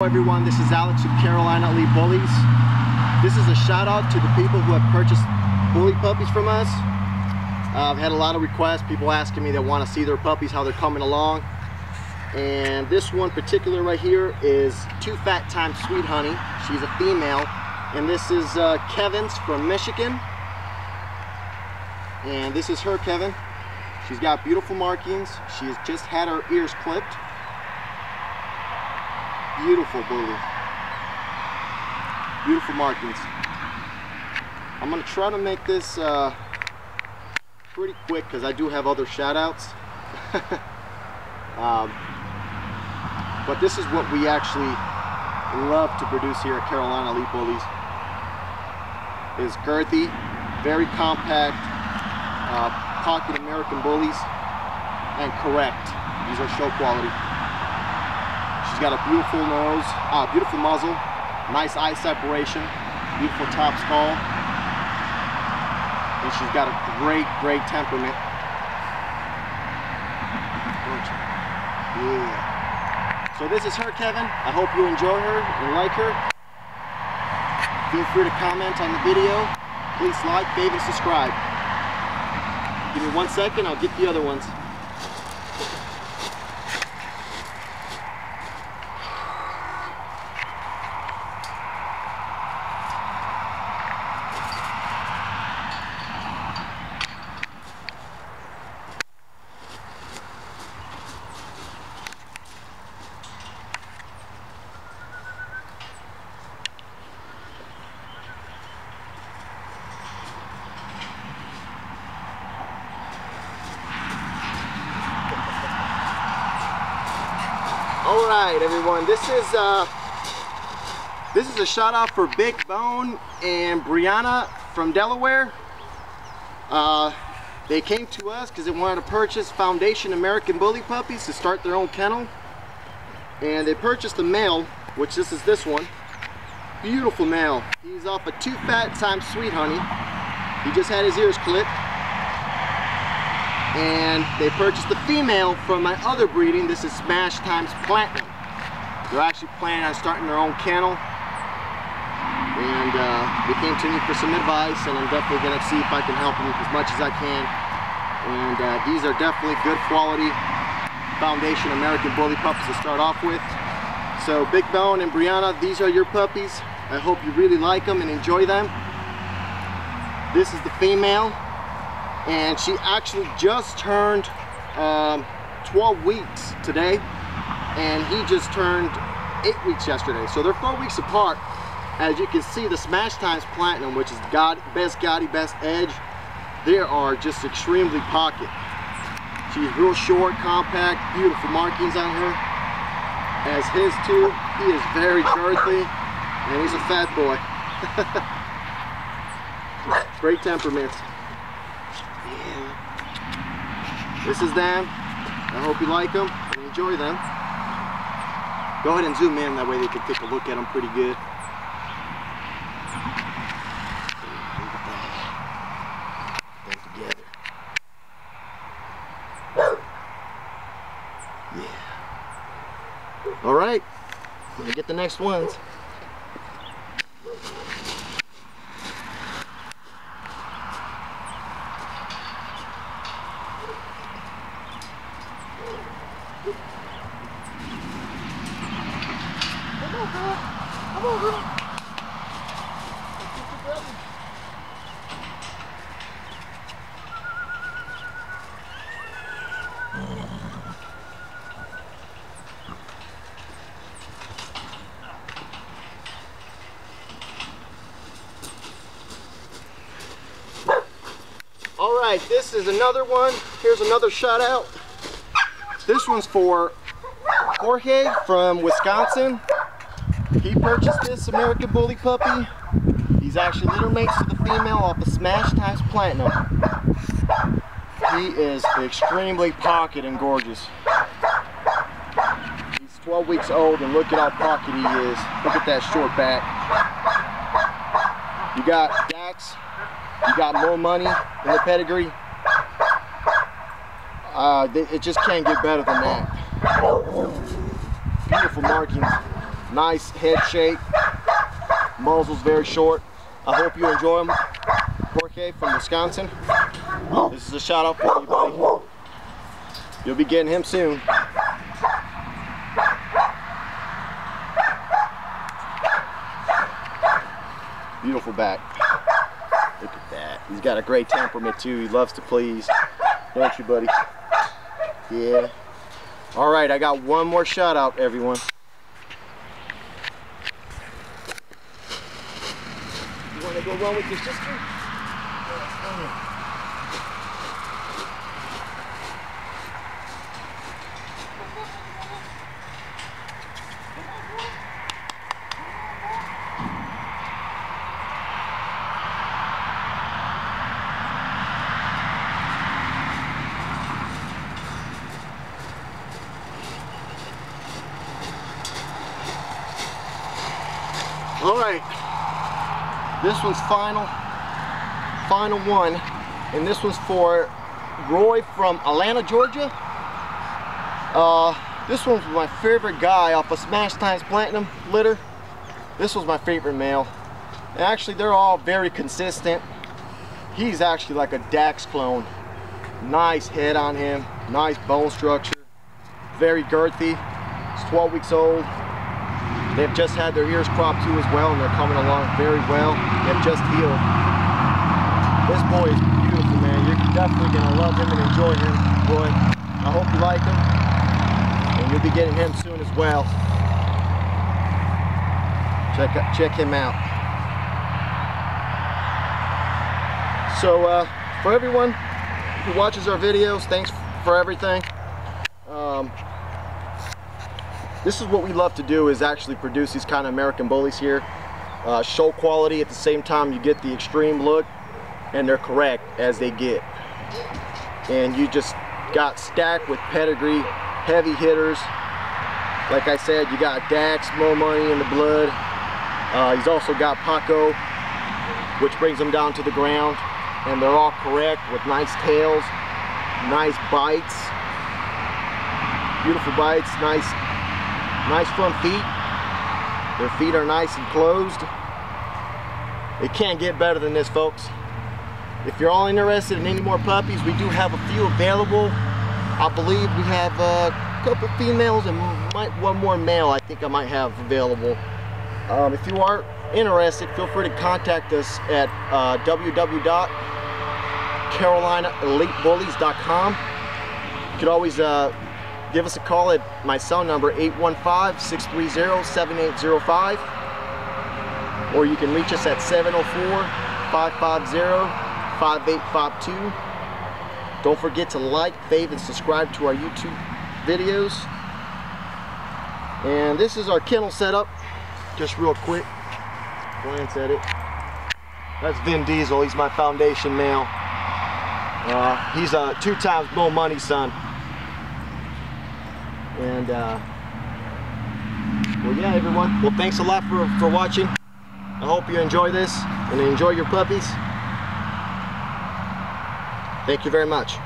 everyone, this is Alex with Carolina Elite Bullies. This is a shout out to the people who have purchased bully puppies from us. Uh, I've had a lot of requests, people asking me they want to see their puppies, how they're coming along. And this one particular right here is Two Fat Times Sweet Honey. She's a female. And this is uh, Kevin's from Michigan. And this is her, Kevin. She's got beautiful markings. She's just had her ears clipped. Beautiful bully. Beautiful markings. I'm gonna try to make this uh, pretty quick because I do have other shout outs. um, but this is what we actually love to produce here at Carolina Elite Bullies. Is girthy, very compact, uh, pocket American bullies, and correct. These are show quality. She's got a beautiful nose, uh, beautiful muzzle, nice eye separation, beautiful top skull, and she's got a great, great temperament. Yeah. So this is her, Kevin. I hope you enjoy her and like her. Feel free to comment on the video. Please like, favorite, subscribe. Give me one second, I'll get the other ones. All right, everyone. This is uh, this is a shout out for Big Bone and Brianna from Delaware. Uh, they came to us because they wanted to purchase Foundation American Bully puppies to start their own kennel, and they purchased a male, which this is this one. Beautiful male. He's off a two fat times sweet honey. He just had his ears clipped and they purchased the female from my other breeding. This is Smash times Platinum. They're actually planning on starting their own kennel. And uh, they came to me for some advice and I'm definitely gonna see if I can help them as much as I can. And uh, these are definitely good quality Foundation American Bully puppies to start off with. So Big Bone and Brianna, these are your puppies. I hope you really like them and enjoy them. This is the female and she actually just turned um, 12 weeks today. And he just turned eight weeks yesterday. So they're four weeks apart. As you can see the smash times platinum which is God best Gotti best edge. They are just extremely pocket. She's real short compact beautiful markings on her. As his too he is very girthy and he's a fat boy. Great temperaments This is them. I hope you like them and enjoy them. Go ahead and zoom in, that way they can take a look at them pretty good. All right, let me get the next ones. Right, this is another one. Here's another shout out. This one's for Jorge from Wisconsin. He purchased this American Bully puppy. He's actually litter mates to the female off of Smash Times Platinum. He is extremely pocket and gorgeous. He's 12 weeks old and look at how pocket he is. Look at that short back. You got Dax, you got Mo Money the pedigree. Uh, it just can't get better than that. Beautiful markings. Nice head shape. Muzzle's very short. I hope you enjoy them. Jorge from Wisconsin. This is a shout out for you, buddy. You'll be getting him soon. Beautiful back. He's got a great temperament too. He loves to please. Don't you, buddy? Yeah. All right, I got one more shout out, everyone. You want to go run with your sister? All right, this one's final, final one, and this one's for Roy from Atlanta, Georgia. Uh, this one's my favorite guy off of Smash Times Platinum litter. This was my favorite male. Actually, they're all very consistent. He's actually like a Dax clone. Nice head on him, nice bone structure, very girthy. He's 12 weeks old. They've just had their ears cropped too as well and they're coming along very well. They've just healed. This boy is beautiful, man. You're definitely gonna love him and enjoy him, boy. I hope you like him. And you'll be getting him soon as well. Check, check him out. So uh, for everyone who watches our videos, thanks for everything. Um, this is what we love to do is actually produce these kind of American bullies here. Uh, show quality at the same time you get the extreme look and they're correct as they get. And you just got stacked with pedigree, heavy hitters. Like I said, you got Dax, Mo Money in the blood. Uh, he's also got Paco, which brings them down to the ground. And they're all correct with nice tails, nice bites, beautiful bites, nice Nice front feet. Their feet are nice and closed. It can't get better than this, folks. If you're all interested in any more puppies, we do have a few available. I believe we have a couple females and might one more male I think I might have available. Um, if you are interested, feel free to contact us at uh, www.carolinaelitebullies.com. You could always uh, give us a call at my cell number 815-630-7805 or you can reach us at 704-550-5852 don't forget to like fave and subscribe to our YouTube videos. And this is our kennel setup. Just real quick glance at it. That's Vin Diesel. He's my foundation male uh, he's a two times Mo Money son and uh, well, yeah, everyone. Well, thanks a lot for, for watching. I hope you enjoy this and enjoy your puppies. Thank you very much.